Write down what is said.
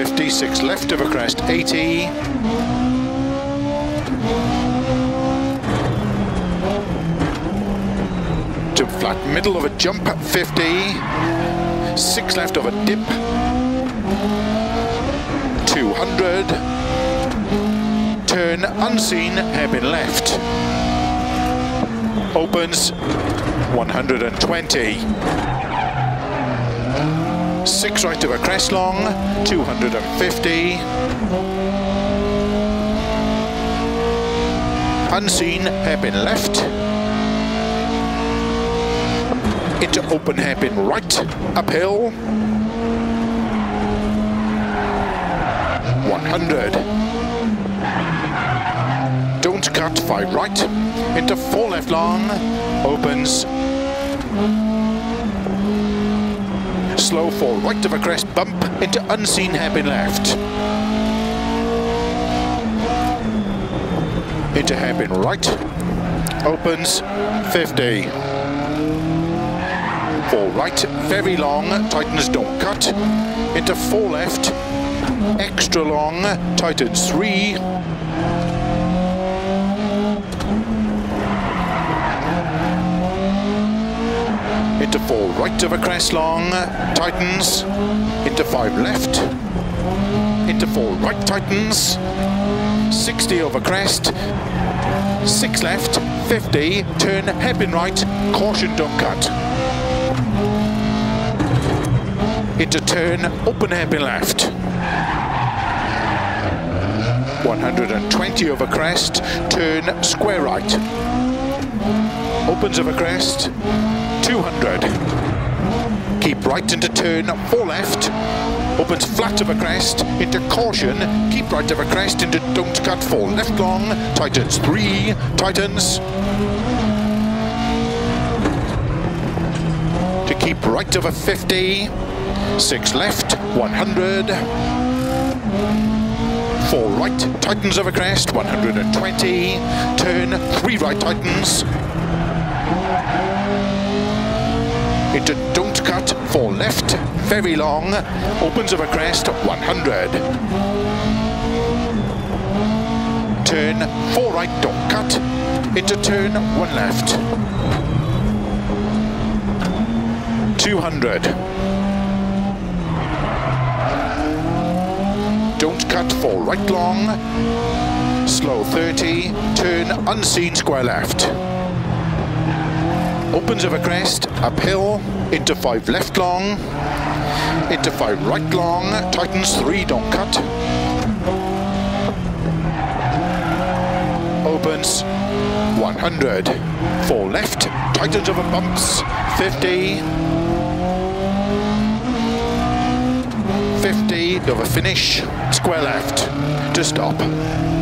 50, 6 left a crest, 80. To flat middle of a jump, 50. 6 left of a dip. 200. Turn unseen, hairpin left. Opens 120. 6 right of a crest long, 250. Unseen, hairpin left. Into open hairpin right, uphill. 100. Don't cut, 5 right. Into 4 left long, opens. Slow fall, right of a crest bump into unseen hairpin left. Into hairpin right, opens 50. 4 right, very long, tightens don't cut. Into 4 left, extra long, tightens 3. 4 right of a crest long, tightens. Into 5 left. Into 4 right, tightens. 60 over crest. 6 left, 50, turn hairpin right, caution don't cut. Into turn, open hairpin left. 120 over crest, turn square right. Opens over crest, 200. Keep right into turn, 4 left. Opens flat of a crest, into caution. Keep right of a crest, into don't cut, 4 left long. Tightens 3, tightens. To keep right of a 50. 6 left, 100. 4 right, tightens of a crest, 120. Turn, 3 right tightens. Into don't cut, for left, very long, opens a crest, 100. Turn, 4 right, don't cut, into turn, 1 left. 200. Don't cut, for right long, slow 30, turn, unseen, square left opens of a crest, uphill, into 5 left long, into 5 right long, tightens 3, don't cut. Opens 100, 4 left, tightens over bumps, 50, 50 over finish, square left, to stop.